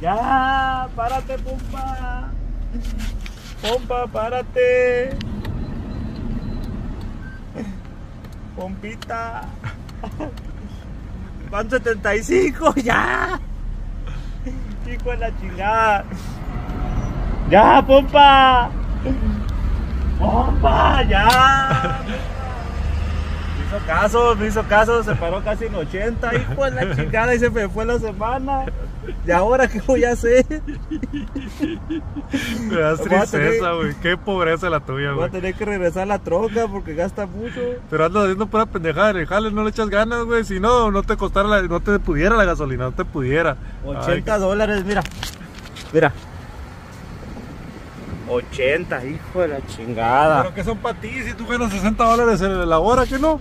Ya, párate, pompa. Pompa, párate. Pompita. Van 75, ya. Hijo de la chingada. Ya, pompa. Pompa, ya. Hizo caso, me hizo caso, se paró casi en 80, hijo de la chingada, y se me fue la semana. ¿Y ahora qué voy a hacer? Me das tristeza, güey. Qué pobreza la tuya, Voy a güey. tener que regresar a la troca porque gasta mucho. Pero andas haciendo pura pendejada en el jale, no le echas ganas, güey. Si no, no te costara la, no te pudiera la gasolina, no te pudiera. 80 dólares, mira. Mira. 80, hijo de la chingada. Pero que son para ti, si tú ganas 60 dólares en la hora, ¿qué no?